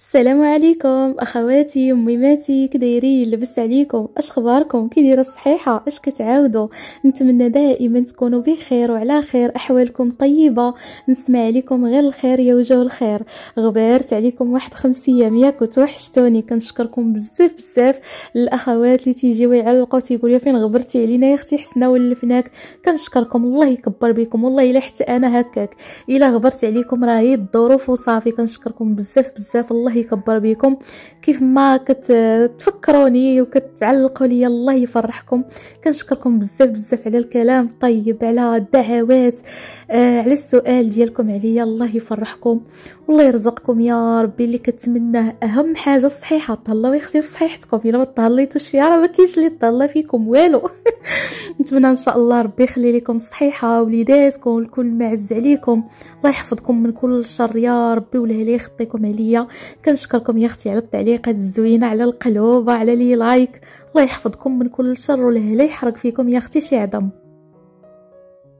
السلام عليكم أخواتي وميماتي كدايرين لبست عليكم؟ أش أخباركم؟ كي دايرة الصحيحة؟ أش كتعاودوا؟ نتمنى دائما تكونوا بخير وعلى خير أحوالكم طيبة. نسمع عليكم غير الخير يا وجه الخير. غبرت عليكم واحد خمس أيام ياك توحشتوني كنشكركم بزاف بزاف. الأخوات اللي تيجيو يعلقوا تيقولوا فين غبرتي علينا يا أختي؟ حسنا ولفناك. كنشكركم الله يكبر بكم والله إلا حتى أنا هكاك. إلا غبرت عليكم راهي الظروف وصافي. كنشكركم بزاف بزاف. الله الله يكبر بكم. كيف ما كتفكروني وكتعلقوا لي الله يفرحكم. كنشكركم بزاف بزاف على الكلام. الطيب على الدعوات. آه على السؤال ديالكم عليا الله يفرحكم. والله يرزقكم يا ربي. اللي كتمناه أهم حاجة الصحيحه تهلاو يختي في صحيحتكم. إلا ما تهليتوش فيها راه ما كاينش اللي تهلا فيكم والو. نتمنى إن شاء الله ربي يخلي لكم صحيحة وليداتكم الكل معز عليكم الله يحفظكم من كل شر يا ربي ولا لي يخطيكم عليا. كنشكركم يا أختي على التعليقات الزوينة على القلوب على les likes الله يحفظكم من كل شر ولا لا يحرق فيكم يا أختي شي عظم.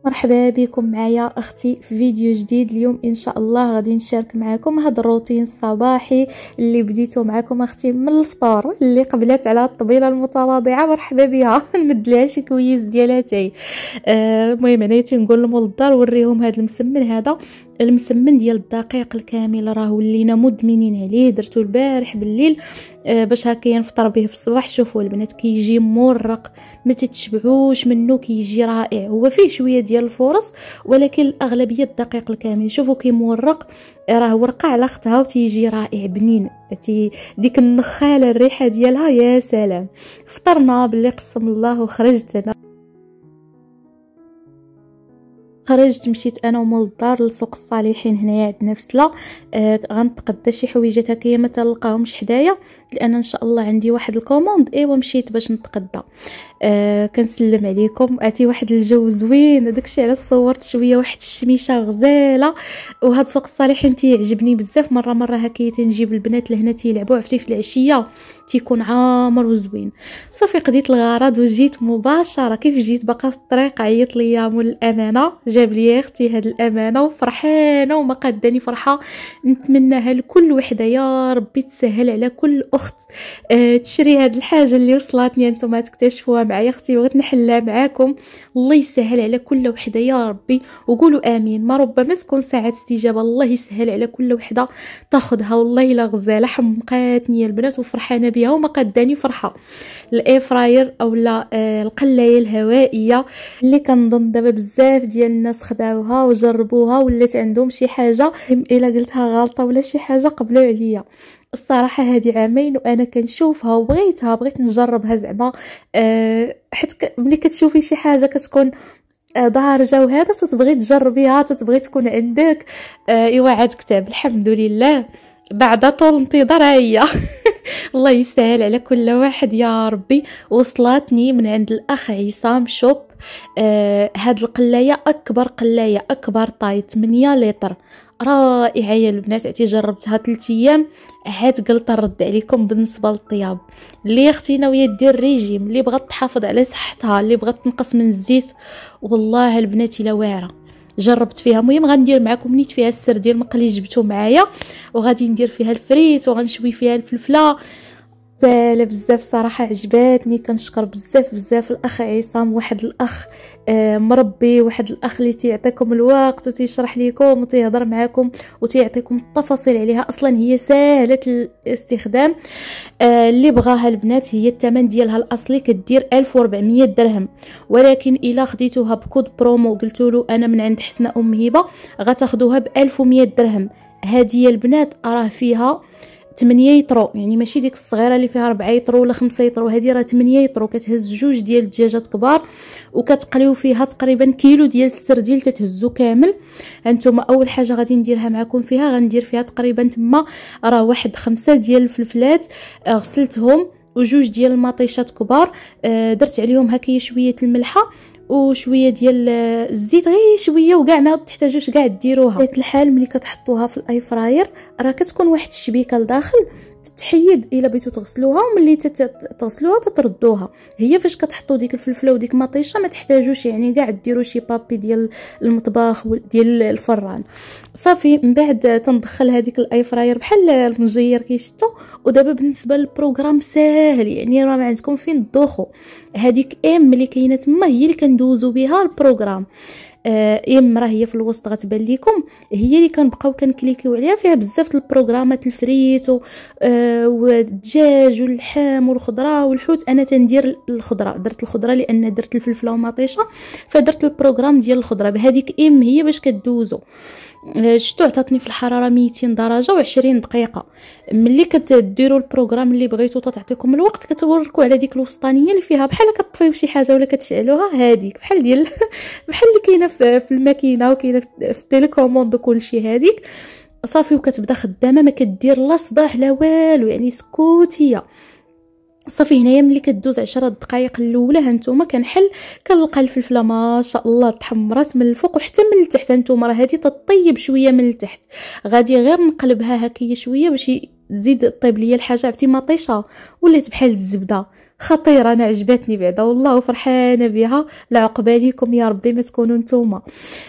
مرحبا بكم معايا أختي في فيديو جديد. اليوم إن شاء الله غادي نشارك معكم هذا الروتين الصباحي اللي بديته معكم أختي من الفطور اللي قبلت على الطبيلة المتواضعة. مرحبا بها نمد لها شي كويس ديال أتاي. آه، المهم أنا تنقول لهم الدار وريهم هذا المسمن هذا. المسمن ديال الدقيق الكامل راه ولينا مدمنين عليه درتو البارح بالليل آه باش هكا ينفطر به في الصباح. شوفوا البنات كيجي مورق ما تتشبعوش منه كيجي رائع. هو فيه شوية ديال الفرص ولكن الأغلبية الدقيق الكامل. شوفوا كي مورق راه ورقة على اختها وتيجي رائع. بنين تي ديك النخالة الريحة ديالها يا سلام. فطرنا باللي قسم الله وخرجت خرجت مشيت أنا ومول الدار لسوق الصالحين هنايا عندنا في سلا آه غنتقدى شي حويجات هكايا ما تلقاهمش حدايا لأن إن شاء الله عندي واحد ال commande. إيوا مشيت باش نتقدى آه كنسلم عليكم. أتي واحد الجو زوين. داكشي علاش صورت شوية واحد الشميشة غزالة. وهاد سوق الصالحين تيعجبني بزاف. مرة مرة هكايا تنجيب البنات لهنا تيلعبوا عرفتي في العشية. تيكون عامر وزوين. صافي قضيت الغرض وجيت مباشرة. كيف جيت؟ باقا في الطريق عيط ليا مول الأمانة. جاب لي أختي هاد الامانة وفرحانة وما قداني فرحة. نتمناها لكل وحدة يا ربي تسهل على كل أخت. أه تشري هاد الحاجة اللي وصلتني أنتم تكتشفوها معايا أختي بغيت نحلها معاكم. الله يسهل على كل وحدة يا ربي. وقولوا آمين. ما ربما تكون ساعة استجابة. الله يسهل على كل وحدة. تاخذها والله الا غزالة. حمقاتني البنات وفرحانة بها وما قداني فرحة. الاي فراير اولا آه القلاية الهوائية اللي كنظن دابا بزاف ديال الناس خداوها وجربوها ولات عندهم شي حاجة إلا قلتها غلطة ولا شي حاجة قبلوا عليا. الصراحة هذه عامين وأنا كنشوفها وبغيتها بغيت نجربها زعما. أه حيت ملي كتشوفي شي حاجة كتكون آه، ضارجه وهذا تتبغي تجربيها تتبغي تكون عندك. آه ايوا عاد كتاب الحمد لله. بعد طول انتظار هي الله يسهل على كل واحد يا ربي. وصلتني من عند الأخ عصام شوب. آه هاد القلاية أكبر قلاية أكبر طاي 8 لتر. رائعة يا البنات عتي جربتها 3 أيام. عاد قلت نرد عليكم بالنسبة للطياب. اللي أختي ناوية دير ريجيم اللي بغات تحافظ على صحتها اللي بغات تنقص من الزيت. والله البنات إلا واعرة. جربت فيها. المهم غندير معكم نيت فيها السر ديال المقلي جبتو معايا وغادي ندير فيها الفريت وغنشوي فيها الفلفلة. غزاله بزاف صراحة عجباتني. كنشكر بزاف بزاف الأخ عصام واحد الأخ آه، مربي واحد الأخ اللي تيعطيكم الوقت وتيشرح لكم وتيهضر معاكم وتيعطيكم التفاصيل عليها. أصلا هي سهلة الاستخدام آه، اللي بغاها البنات هي الثمن ديالها الأصلي كدير 1400 درهم. ولكن إلا خديتوها بكود برومو قلتوا له أنا من عند حسنه أم هبة غتاخذوها ب 1100 درهم. هذه البنات راه فيها 8 يطرو يعني ماشي ديك الصغيرة اللي فيها 4 يطرو ولا 5 يطرو هذه راه 8 يطرو كتهز جوج ديال الدجاجات كبار وكتقريو فيها تقريبا كيلو ديال السرديل تتهزو كامل. هانتوما أول حاجة غادي نديرها معكم فيها غندير فيها تقريبا تما راه واحد خمسة ديال الفلفلات آه، غسلتهم وجوج ديال المطيشات كبار آه، درت عليهم هكايا شوية الملحة وشوية ديال الزيت غير شوية وكاع ما تحتاجوش كاع ديروها. الحال ملي كتحطوها في ال air fryer راه كتكون واحد الشبيكة لداخل. تتحيد إلا بغيتو تغسلوها وملي تغسلوها تتردوها. هي فاش كتحطوا ديك الفلفلة وديك مطيشة ما تحتاجوش يعني كاع ديروا شي papier ديال المطبخ ديال الفران. صافي من بعد تندخل هذيك ال air fryer بحال المجير كيشتو. ودابا بالنسبة لل programme ساهل يعني راه ما عندكم فين تدوخوا هذيك M اللي كاينة تما هي اللي كندوزو بها ال programme. آه M راه هي في الوسط غتبان لكم هي اللي كنبقاو كنكليكيو عليها. فيها بزاف البروغرامات الفريت آه والدجاج واللحم والخضرة والحوت. أنا تندير الخضرة. درت الخضرة لأن درت الفلفلة ومطيشة. فدرت ال programme ديال الخضرة. بهذيك M هي باش كدوزو. شتو عطاتني في الحرارة 200 درجة و20 دقيقة. ملي كديروا ال programme اللي بغيتو تعطيكم الوقت كتوركوا على ديك الوسطانية اللي فيها بحال كطفيو شي حاجة ولا كتشعلوها هذيك بحال ديال بحال اللي كاينة في الماكينة وكاينة في ال télécommande وكلشي هذيك صافي وكتبدا خدامة ما كدير لا صداع لا والو يعني سكوتية. صافي هنايا ملي كدوز عشرة دقائق الأولى هانتوما كنحل كنلقى الفلفلة ما شاء الله تحمرات من الفوق وحتى من التحت. هانتوما راه هادي تطيب شوية من التحت. غادي غير نقلبها هكايا شوية باش تزيد طيب ليا الحاجة عرفتي مطيشة ولات بحال الزبدة. خطيرة أنا عجبتني بعدا والله فرحانة بها. لعقباليكم يا ربي ما تكونوا نتوما.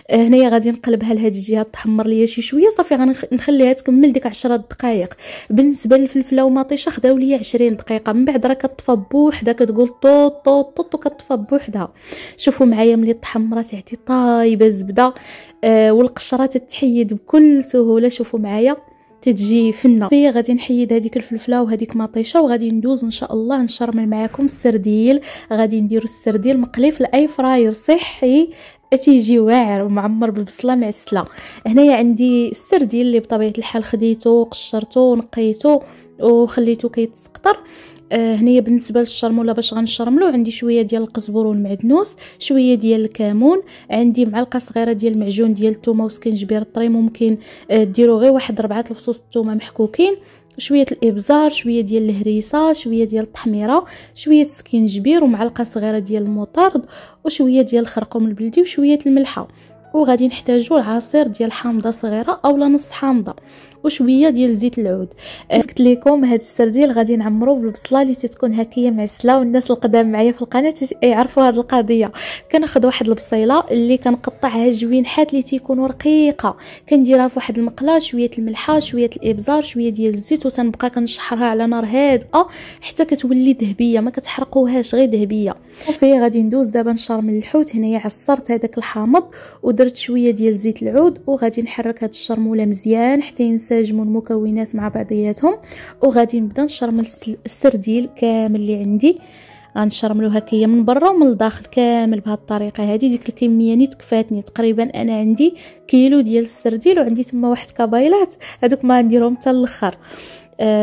آه، هنايا غادي نقلبها لهاد الجهة تحمر ليا شي شوية. صافي غنخليها تكمل ديك 10 دقائق بالنسبة للفلفلة ومطيشة خداو ليا 20 دقيقة. من بعد راه كطفى بوحدها كتقول طوط طوط طوط وكتطفى بوحدها. شوفوا معايا ملي تحمرات عتي طايبة زبده آه والقشرة تتحيد بكل سهولة. شوفوا معايا. تتجي فنة. في غادي نحيد هذيك الفلفلة وهذيك مطيشة وغادي ندوز إن شاء الله نشرمل معكم السرديل. غادي نديرو السرديل مقلي في الاي فراير صحي. تيجي واعر ومعمر بالبصلة معسله هنايا عندي السرديل اللي بطبيعة الحال خديته قشرته ونقيته وخليته كيتسقطر آه هنايا بالنسبة للشرمولة باش غنشرملو عندي شوية ديال القزبر والمعدنوس شوية ديال الكمون عندي معلقة صغيرة ديال المعجون ديال الثومه وسكنجبير الطري ممكن آه ديروا غير واحد ربعة الفصوص الثومه محكوكين شوية الإبزار شوية ديال الهريسة شوية ديال التحميرة شوية سكينجبير ومعلقة صغيرة ديال المطارد وشوية ديال الخرقوم البلدي وشوية الملحة. وغادي نحتاجو العصير ديال حامضة صغيرة اولا نص حامضة. وشوية ديال زيت العود. قلت لكم هاد السرديل غادي نعمرو بالبصله اللي تتكون هكيه معسله والناس القدام معايا في القناة يعرفوا هاد القضية. كناخذ واحد البصيلة اللي كنقطعها جوينحات اللي تيكونوا رقيقة. كنديرها في واحد المقله شوية الملحة شوية الإبزار شوية ديال الزيت وتنبقى كنشحرها على نار هادئة حتى كتولي ذهبية ما كتحرقوهاش غير ذهبية. وفي غادي ندوز دابا نشار من الحوت هنايا عصرت هذاك الحامض ودرت شوية ديال زيت العود وغادي نحرك هاد الشرمولة مزيان حتى ينسجموا المكونات مع بعضياتهم. وغادي نبدأ نشرمل السرديل كامل اللي عندي. غنشرملو هكايا من برا ومن الداخل كامل بهذه الطريقة هذه. ديك الكمية نيت كفاتني تقريبا أنا عندي كيلو ديال السرديل وعندي تما واحد كابايلات. هذوك ما نديرهم حتى الآخر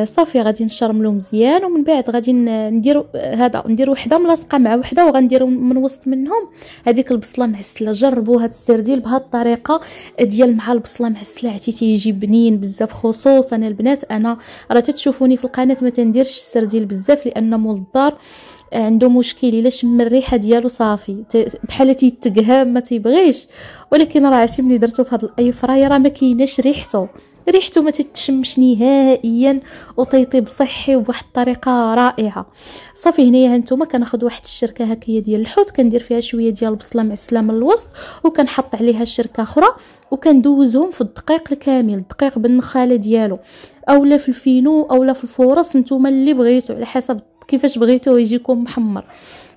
صافي غادي نشرملو مزيان ومن بعد غادي نديرو هذا ندير وحدة ملاصقة مع وحدة وغنديرو من وسط منهم هذيك البصلة معسله جربوا هاد السرديل بهاد الطريقة ديال مع البصلة معسله عرفتي تيجي بنين بزاف. خصوصا البنات أنا راه تتشوفوني في القناة ما تنديرش السرديل بزاف لأن مول الدار عنده مشكل إلا شم الريحة ديالو صافي. بحال تيتقهام ما تيبغيش. ولكن راه عرفتي ملي درتو في هاد الاي راه ما كايناش ريحته. ريحته ما تتشمش نهائيا وطيطيب صحي وبواحد الطريقة رائعة. صافي هنايا هانتوما كناخذ واحد الشركة هكايا ديال الحوت كندير فيها شوية ديال البصلة معسله من الوسط وكنحط عليها شركة أخرى وكندوزهم في الدقيق الكامل الدقيق بالنخالة ديالو. أولا في الفينو أولا في ال force نتوما اللي بغيتو على حسب كيفاش بغيتو يجيكم محمر.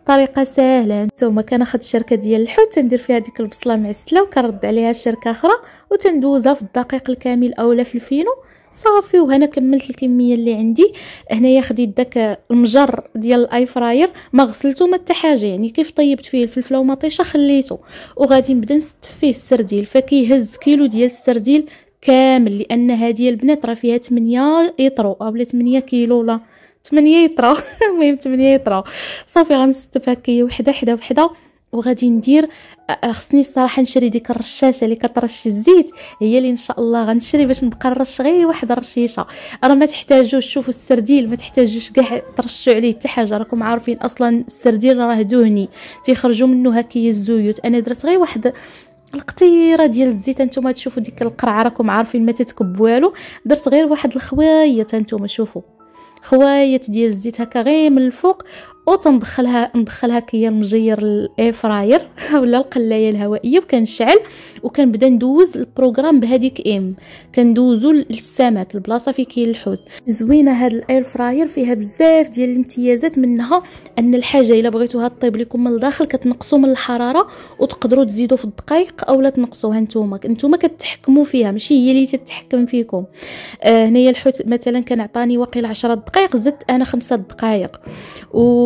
طريقة سهلة. نتوما كناخذ الشركة ديال الحوت تندير فيها ديك البصلة معسله وكنرد عليها شركه أخرى وتندوزها في الدقيق الكامل اولا في الفينو. صافي وهنا كملت الكمية اللي عندي. هنايا خديت داك المجر ديال ال air fryer ما غسلته ما حتى حاجة. يعني كيف طيبت فيه الفلفلة ومطيشه خليته. وغادي نبدأ نستف فيه السرديل فكيهز كيلو ديال السرديل كامل لأن هذه البنات راه فيها 8 ايطرو اولا 8 كيلو لا. 8 يطرا. المهم 8 يطرا. صافي غنستف هكايا وحده حدا وحده وغادي ندير خصني الصراحة نشري ديك الرشاشة اللي كترش الزيت. هي اللي إن شاء الله غنشري باش نبقى نرش غير واحد الرشيشة. راه ما تحتاجوش شوفوا السرديل ما تحتاجوش كاع ترشوا عليه حتى حاجة. راكم عارفين أصلا السرديل راه دهني. تيخرجوا منه هكايا الزيوت. أنا درت غير واحد القطيرة ديال الزيت. أنتم تشوفوا ديك القرعة راكم عارفين ما تتكب والو. درت غير واحد الخويه أنتم شوفوا. خويط ديال الزيت هكا غير من الفوق وتندخلها ندخلها كيا المجير ال air fryer ولا القلاية الهوائية وكنشعل وكنبدا ندوز ال programme بهذيك M. كندوزو للسمك البلاصة فين كاين الحوت. زوينة هاد ال air fryer فيها بزاف ديال الامتيازات منها أن الحاجة إلا بغيتوها طيب لكم من الداخل كتنقصوا من الحرارة وتقدروا تزيدوا في الدقائق اولا تنقصوها نتوما. نتوما كتحكموا فيها ماشي هي اللي تتحكم فيكم. آه هنايا الحوت مثلا كان عطاني واقيلا 10 دقائق زدت أنا 5 دقائق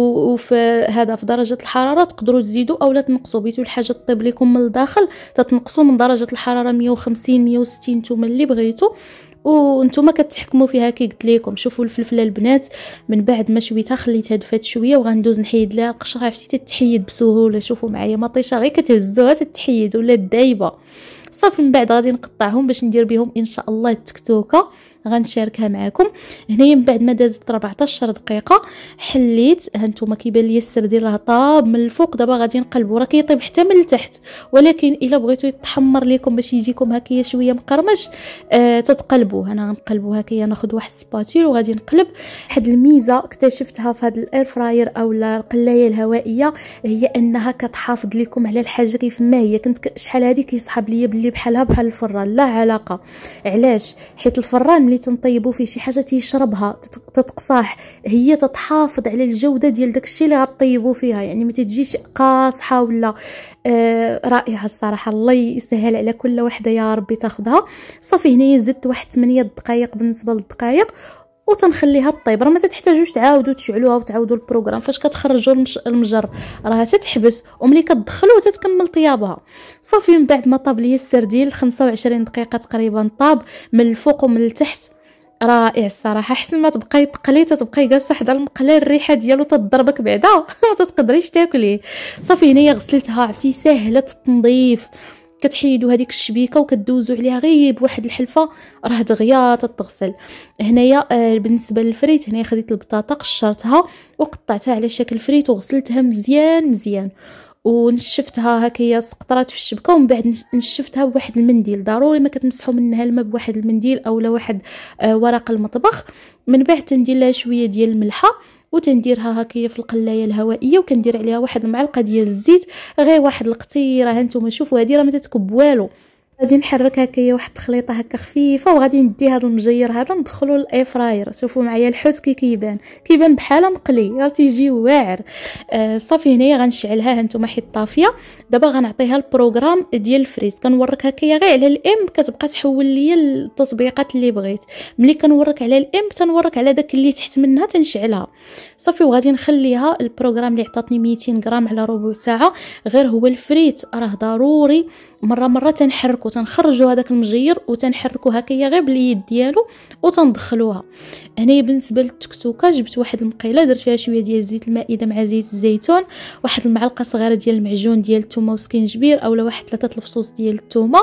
وفي هذا في درجة الحرارة تقدروا تزيدوا اولا تنقصوا. بيتو الحاجة طيب لكم من الداخل تتنقصوا من درجة الحرارة 150 160 نتوما اللي بغيتو. وأنتم كتحكموا فيها كي قلت لكم. شوفوا الفلفلة البنات من بعد ما شويتها خليتها دفات شوية وغندوز نحيد لها. القشره عرفتي تتحيد بسهولة. شوفوا معايا مطيشه غير كتهزوها تتحيد ولا دايبة. صافي من بعد غادي نقطعهم باش ندير بهم إن شاء الله التكتوكة. غنشاركها معكم هنايا من بعد ما دازت 14 دقيقة حليت هانتوما كيبان ليا السردين راه طاب من الفوق دابا غادي نقلبو راه كيطيب حتى من التحت. ولكن إلا بغيتو يتحمر لكم باش يجيكم هكايا شوية مقرمش آه تتقلبوه. أنا غنقلبو هكايا ناخذ واحد سباتيل وغادي نقلب. واحد الميزة اكتشفتها في هذا الأير فراير أو القلاية الهوائية هي أنها كتحافظ لكم على الحاجة كيف ما هي. كنت شحال هذه كيصحاب ليا باللي بحالها بحال الفران لا علاقة. علاش؟ حيت الفران ملي تنطيبوا فيه شي حاجة تيشربها تتقصاح. هي تتحافظ على الجودة ديال داكشي اللي غطيبوا فيها. يعني ما تجيش قاصحة ولا آه رائعة الصراحة. الله يسهل على كل وحدة يا ربي تاخذها صافي هنايا زدت واحد 8 دقائق بالنسبة للدقائق وتنخليها طيب راه ما تحتاجوش تعاودوا تشعلوها وتعاودوا البروغرام. فاش كتخرجوا المجر راها تتحبس وملي كتدخلوا تتكمل طيابها. صافي من بعد ما طاب ليا السردين 25 دقيقة تقريبا طاب من الفوق ومن التحت. رائع الصراحة. احسن ما تبقاي تقلي تتبقاي جالسه حدا المقلة الريحة ديالو تضربك بعدا. ما تقدريش تاكليه صافي هنايا غسلتها عرفتي؟ سهلة التنظيف. كتحيدوا هذيك الشبيكة وكدوزوا عليها غير بواحد الحلفة راه دغيا تتغسل. هنايا آه بالنسبة للفريت هنايا خديت البطاطا قشرتها وقطعتها على شكل فريت وغسلتها مزيان مزيان. ونشفتها هكايا سقطرات في الشبكة ومن بعد نشفتها بواحد المنديل. ضروري ما كتمسحوا منها الماء بواحد المنديل اولا واحد آه ورق المطبخ. من بعد تندير لها شوية ديال الملحة. وتنديرها هكايا في القلاية الهوائية وكندير عليها واحد المعلقة ديال الزيت غير واحد القطيرة. هانتوما شوفوا هذه راه ما تتكب والو. غادي نحرك هكايا واحد التخليطة هكا خفيفة وغادي ندي هذا المجير هذا ندخلو لل air fryer. شوفوا معايا الحوت كي كيبان. كيبان بحال مقلي راه تيجي واعر. آه صافي هنايا غنشعلها هانتوما حيت طافية. دابا غنعطيها ال programme ديال الفريت كنورك هكايا غير على ال M كتبقى تحول ليا التطبيقات اللي بغيت. ملي كنورك على ال M تنورك على داك اللي تحت منها تنشعلها. صافي وغادي نخليها ال programme اللي عطاتني 200 غرام على ربع ساعة. غير هو الفريت راه ضروري. مرة مرة تنحركو تنخرجوا هذاك المجير وتنحركو هكايا غير باليد ديالو وتندخلوها. هنايا بالنسبة للتكتوكة جبت واحد المقيلة درت فيها شوية ديال زيت المائده مع زيت الزيتون واحد المعلقة صغيرة ديال المعجون ديال الثومه وسكينجبير اولا واحد ثلاثة الفصوص ديال الثومه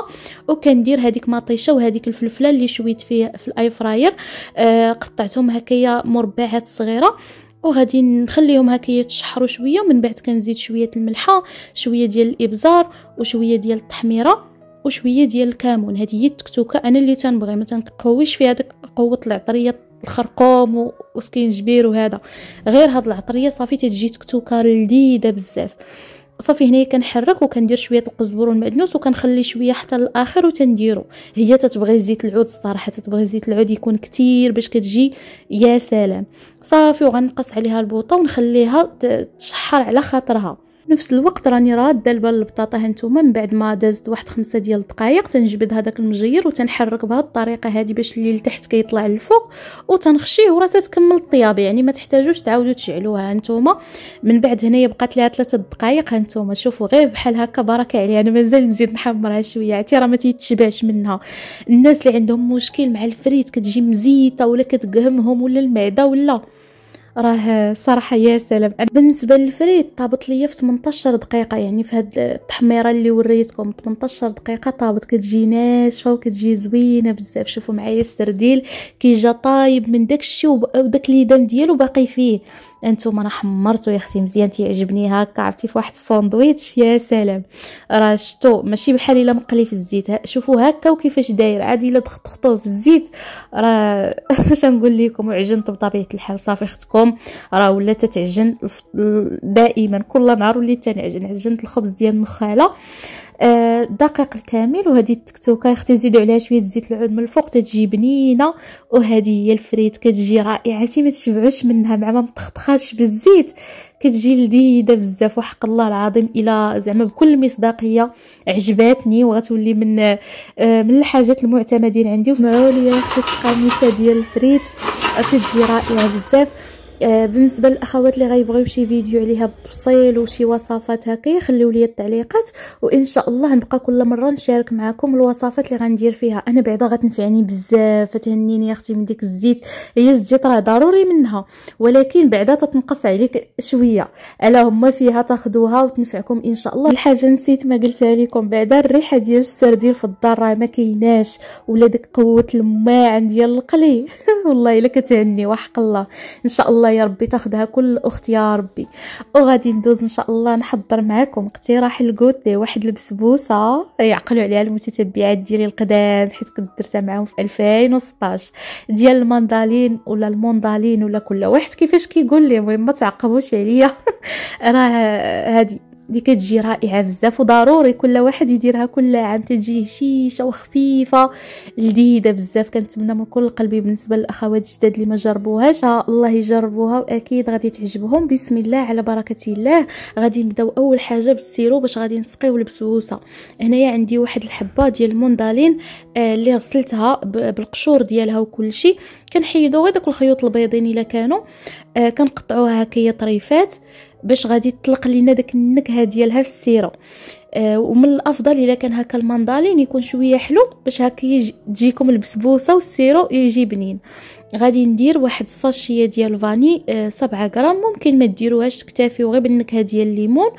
وكندير هذيك مطيشة وهذيك الفلفلة اللي شويت فيها في ال air fryer. آه قطعتهم هكايا مربعات صغيرة. وغادي نخليهم هكا يتشحروا شوية ومن بعد كنزيد شوية الملحة شوية ديال الإبزار وشوية ديال التحميرة وشوية ديال الكمون. هذه هي التكتوكة أنا اللي تنبغي ما تنقويش فيها داك قوة العطرية الخرقوم وسكينجبير وهذا. غير هاد العطرية صافي تتجي تكتوكة لذيذة بزاف. صافي هنايا كنحرك وكندير شوية القزبر والمعدنوس وكنخلي شوية حتى الآخر وتنديرو. هي تتبغي زيت العود الصراحه تتبغي زيت العود يكون كتير باش كتجي يا سلام. صافي وغنقص عليها البوطة ونخليها تشحر على خاطرها. نفس الوقت راني رادة البال البطاطا هانتوما من بعد ما دازت واحد خمسة ديال الدقائق تنجبد هذاك المجير وتنحرك بهذه الطريقة هذه باش اللي لتحت كيطلع للفوق وتنخشيه وراه تتكمل الطياب يعني ما تحتاجوش تعاودوا تشعلوها هانتوما. من بعد هنايا بقات لها ثلاثة دقائق هانتوما شوفوا غير بحال هكا بركه عليها أنا مازال نزيد نحمرها شوية عرفتي راه ما تيتشبعش منها. الناس اللي عندهم مشكل مع الفريت كتجي مزيتة ولا كتقهمهم ولا المعدة ولا. راه صراحة يا سلام. بالنسبة للفريت طابت ليا في 18 دقيقة يعني في هاد التحميرة اللي وريتكم 18 دقيقة طابت كتجي ناشفة وكتجي زوينة بزاف. شوفوا معايا السرديل كي جا طايب من داكشي وداك ليدان ديالو باقي فيه. أنتم أنا حمرته يا أختي مزيان تيعجبني هكا عرفتي في واحد الساندويتش يا سلام. راه شتو ماشي بحال إلا مقلي في الزيت. شوفوا هكا وكيفاش داير. عادي إلا تخطخطوه في الزيت راه اش نقول لكم وعجنت بطبيعة الحال. صافي أختكم راه ولا تتعجن دائما كل نهار وليت تنعجن. عجنت الخبز ديال النخاله آه، الكامل وهذه التكتوكة أختي زيدوا عليها شوية زيت العود من الفوق تتجي بنينة وهذه هي الفريت كتجي رائعه ما تشبعوش منها مع ما متخطخاش بالزيت. كتجي لذيذة بزاف وحق الله العظيم إلى زعما بكل مصداقية عجباتني وغتولي من آه، من الحاجات المعتمدين عندي. وسمعوا لي القميشه ديال الفريت تتجي رائعة بزاف. بالنسبة للأخوات اللي غيبغيو شي فيديو عليها بفصيل وشي وصفات هكا يخليو لي التعليقات. وإن شاء الله نبقى كل مرة نشارك معكم الوصفات اللي غندير فيها. أنا بعدا غتنفعني بزاف تهنيني يا أختي من ديك الزيت. هي الزيت راه ضروري منها ولكن بعدا تتنقص عليك شوية. الا هما فيها تاخذوها وتنفعكم إن شاء الله. الحاجة نسيت ما قلتها لكم بعدا الريحة ديال السردين في الدار راه ما كايناش. ولا ديك قوة الماعن ديال القلي. والله إلا كتهني وحق الله. إن شاء الله يا ربي تاخذها كل اخت يا ربي. وغادي ندوز إن شاء الله نحضر معكم اقتراح الكوتلي واحد البسبوسه يعقلوا عليها المتتبعات ديالي القدام حيت كنت درتها معاهم في 2016 ديال الماندالين ولا الموندالين ولا كل واحد كيفاش كيقول لي المهم ما تعقبوش عليا. راه هادي. اللي كتجي رائعة بزاف وضروري كل واحد يديرها كل عام. تجي هشيشه وخفيفة لذيذة بزاف. كنتمنى من كل قلبي بالنسبة للأخوات الجداد اللي ما جربوهاش. الله يجربوها وأكيد غادي تعجبهم. بسم الله على بركة الله. غادي نبداو أول حاجة بالسيرو باش غادي نسقيو البسبوسة. هنايا عندي واحد الحبة ديال الموندالين آه اللي غسلتها بالقشور ديالها وكل شيء. كنحيدو غير داك الخيوط البيضين إلا كانوا. آه كنقطعوها هكايا طريفات. باش غادي تطلق لينا داك النكهة ديالها في ال sirop. آه ومن الأفضل إلا كان هكا المندارين يكون شوية حلو باش هكا تجيكم البسبوسة وال sirop يجي بنين. غادي ندير واحد ال sachet ديال vanille آه سبعة غرام. ممكن ما ديروهاش تكتفيو غير بالنكهة ديال الليمون.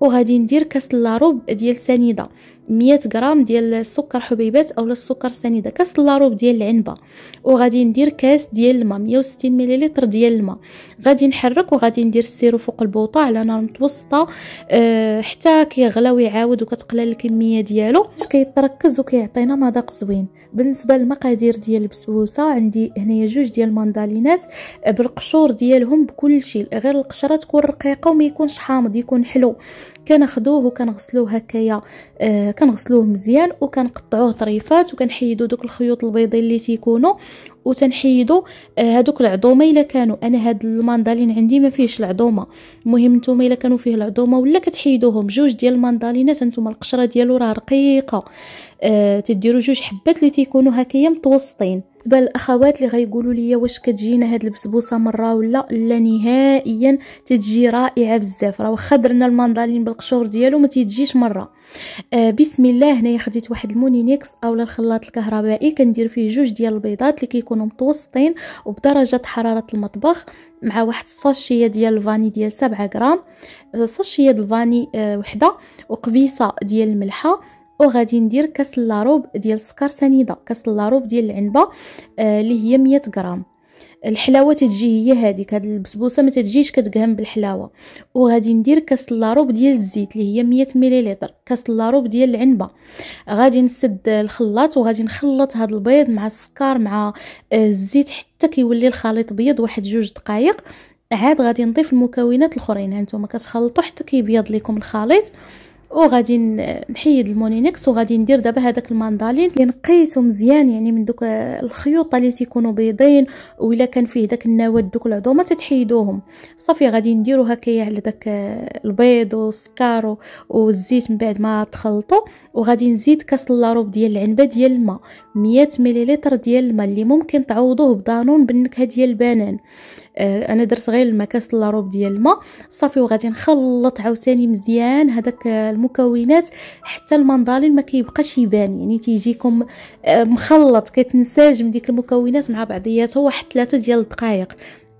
وغادي ندير كاس لاروب ديال سنيدة. مية غرام ديال السكر حبيبات اولا السكر سنيدة كاس لاروب ديال العنبة وغادي ندير كاس ديال الماء 160 مليلتر ديال الماء. غادي نحرك وغادي ندير ال sirop فوق البوطة على نار متوسطة أه حتى كيغلى ويعاود وكتقلل الكمية ديالو. باش كيتركز وكيعطينا مذاق زوين. بالنسبة للمقادير ديال البسبوسة عندي هنايا جوج ديال المندارينات بالقشور ديالهم بكل شيء غير القشرة تكون رقيقة وما يكونش حامض يكون حلو. كناخذوه وكنغسلوه هكايا آه كنغسلوه مزيان وكنقطعوه طريفات وكنحيدو دوك الخيوط البيضين اللي تيكونوا وتنحيدو آه هادوك العظومة إلا كانوا. أنا هاد الماندالين عندي ما فيهش العظومة. المهم نتوما إلا كانوا فيه العظومة ولا كتحيدوهم جوج ديال الماندالينات نتوما القشرة ديالو راه رقيقة. آه تديروا جوج حبات اللي تيكونوا هكايا متوسطين. بالنسبة للاخوات اللي غيقولوا لي واش كتجينا هاد البسبوسة مرة ولا؟ لا نهائيا تتجي رائعة بزاف. راه واخا درنا الماندارين بالقشور ديالو ما تيجيش مرة. آه بسم الله. هنايا خديت واحد ال Moulinex اولا الخلاط الكهربائي. كندير فيه جوج ديال البيضات اللي كيكونوا متوسطين وبدرجة حرارة المطبخ مع واحد الصاشية ديال ال vanille ديال 7 غرام. صاشية ديال ال vanille آه وحدة وقبيصة ديال الملحه وغادي ندير كاس لاروب ديال السكر سنيدة كاس لاروب ديال العنبة آه اللي هي 100 غرام. الحلاوة تتجي هي هذيك هاد البسبوسة ما تجيش كتقهم بالحلاوة. وغادي ندير كاس لاروب ديال الزيت اللي هي 100 مليلتر كاس لاروب ديال العنبة. غادي نسد الخلاط وغادي نخلط هاد البيض مع السكر مع آه، الزيت حتى كيولي الخليط بيض واحد جوج دقائق عاد غادي نضيف المكونات الأخرين. هانتوما كتخلطوا حتى كيبيض لكم الخليط. وغادي نحيد ال Moulinex وغادي ندير دابا هذاك الماندارين. اللي نقيته مزيان يعني من دوك الخيوط اللي تيكونوا بيضين وإلا كان فيه داك النواه دوك العظومه تتحيدوهم. صافي غادي نديرو هكايا على داك البيض والسكر والزيت من بعد ما تخلطوا وغادي نزيد كاس لاروب ديال العبار ديال الماء 100 مليلتر ديال الماء اللي ممكن تعوضوه ب Danone بالنكهه ديال البنان. أنا درت غير الماء كاس لاروب ديال الماء. صافي وغادي نخلط عاوتاني مزيان هذاك المكونات حتى المندالين ما كيبقاش يبان. يعني تيجيكم آه مخلط كتنسجم ديك المكونات مع بعضياتها واحد ثلاثة ديال الدقائق.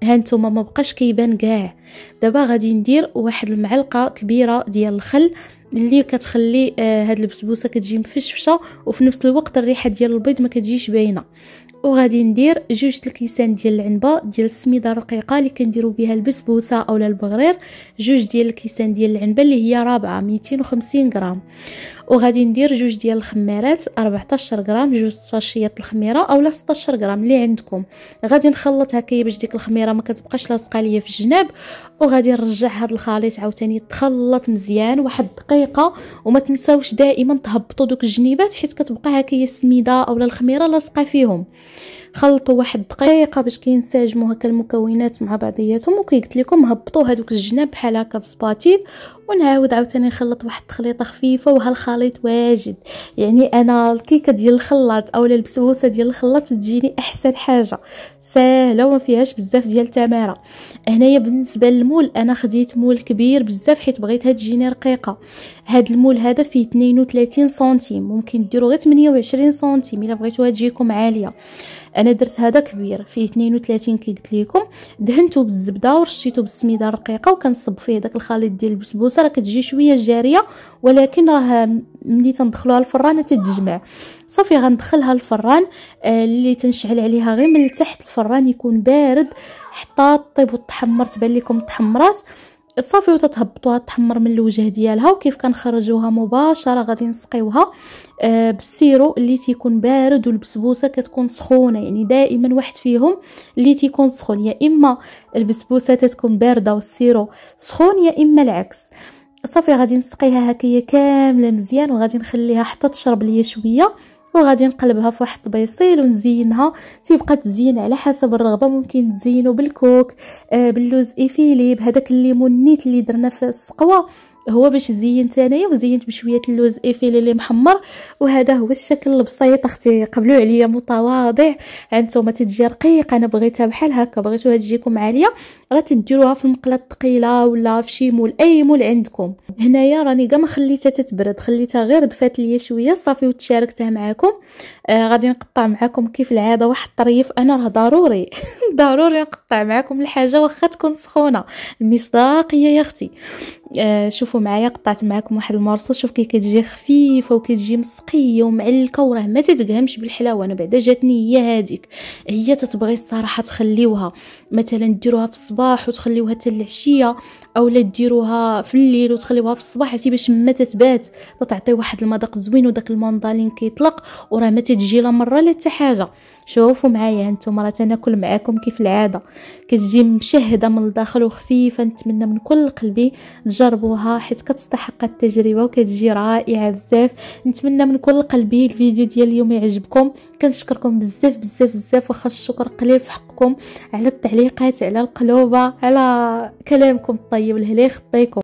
هانتوما ما بقاش كيبان كاع. دابا غادي ندير واحد المعلقة كبيرة ديال الخل اللي كتخلي آه هاد البسبوسة كتجي مفشفشة وفي نفس الوقت الريحة ديال البيض ما كتجيش باينة. وغادي ندير جوج الكيسان ديال العنبة ديال السميدة الرقيقة اللي كنديروا بها البسبوسة اولا البغرير. جوج ديال الكيسان ديال العنبة اللي هي رابعة 250 غرام. وغادي ندير جوج ديال الخمارات 14 غرام جوج ساشيات الخميرة اولا 16 غرام اللي عندكم. غادي نخلط هكايا باش ديك الخميرة ما كتبقاش لاصقة ليا في الجناب وغادي نرجع هذا الخليط عاوتاني يتخلط مزيان واحد دقيقة وما تنساوش دائما تهبطوا دوك الجنيبات حيت كتبقى هكايا السميدة اولا الخميرة لاصقة فيهم. خلطوا واحد دقيقة باش كينسجموا هكا المكونات مع بعضياتهم وكي قلت لكم هبطوا هذوك الجناب بحال هكا بسباتيل ونعاود عاوتاني نخلط واحد التخليطة خفيفة وهالخليط واجد. يعني أنا الكيكة ديال الخلاط اولا البسبوسة ديال الخلاط تجيني أحسن حاجة. ساهلة وما فيهاش بزاف ديال التماره هنايا بالنسبة للمول أنا خديت مول كبير بزاف حيت بغيتها تجيني رقيقة. هاد المول هذا فيه 32 سنتيم ممكن ديروا غير 28 سنتيم إلا بغيتوها تجيكم عالية. أنا درت هذا كبير فيه 32 كي قلت لكم دهنته بالزبدة ورشيته بالسميدة الرقيقة وكنصب فيه داك الخليط ديال البسبوسة راه كتجي شوية جارية ولكن راه ملي تندخلوها الفران تتجمع صافي غندخلها الفران آه اللي تنشعل عليها غير من التحت الفران يكون بارد. حتى طيب وتحمر تبان لكم تحمرات صافي وتتهبطوها تحمر من الوجه ديالها وكيف كنخرجوها مباشرة غادي نسقيوها. آه بالسيرو اللي تيكون بارد والبسبوسة كتكون سخونة يعني دائما واحد فيهم اللي تيكون سخون. يا إما البسبوسة تتكون باردة وال sirop سخون يا إما العكس. صافي غادي نسقيها هكايا كاملة مزيان وغادي نخليها حتى تشرب ليا شوية. وغادي نقلبها في واحد ال vaisselle ونزينها. تيبقى تزين على حسب الرغبة ممكن تزينو بالكوك آه باللوز effilé بهذاك الليمون نيت اللي درنا في السقوة. هو باش زينت انايا وزينت بشوية اللوز effilé اللي محمر. وهذا هو الشكل البسيط أختي. اقبلوا عليا متواضع. هانتوما تتجي رقيقه أنا بغيتها بحال هكا. بغيتوها تجيكم عالية. راه تديروها في المقلة الثقيلة ولا في شي مول. أي مول عندكم. هنايا راني كاع ما خليتها تتبرد. خليتها غير دفات ليا شوية. صافي وتشاركتها معكم آه غادي نقطع معكم كيف العادة واحد الطريف. أنا راه ضروري. ضروري نقطع معكم الحاجة واخا تكون سخونة. المصداقية يا أختي. آه شوفوا معايا قطعت معكم واحد المرصه شوف كي كتجي خفيفة وكتجي مسقية ومعلكه وراه ما تتقهمش بالحلاوة. أنا بعدا جاتني هي هذيك هي تتبغي الصراحة تخليوها مثلا ديروها في الصباح وتخليوها حتى العشية اولا ديروها في الليل وتخليوها في الصباح. عرفتي باش ما تتبات. تعطي واحد المذاق زوين وداك المندالين كيطلق وراه ما تتجي لا مرة لا حتى حاجة. شوفوا معايا هانتوما راه تناكل معاكم كيف العادة. كتجي مشهدة من الداخل وخفيفة نتمنى من كل قلبي تجربوها حيت كتستحق التجربة وكتجي رائعة بزاف. نتمنى من كل قلبي الفيديو ديال اليوم يعجبكم. كنشكركم بزاف بزاف بزاف واخا الشكر قليل في حقكم. على التعليقات على القلوبة على كلامكم الطيب الهلي خطيكم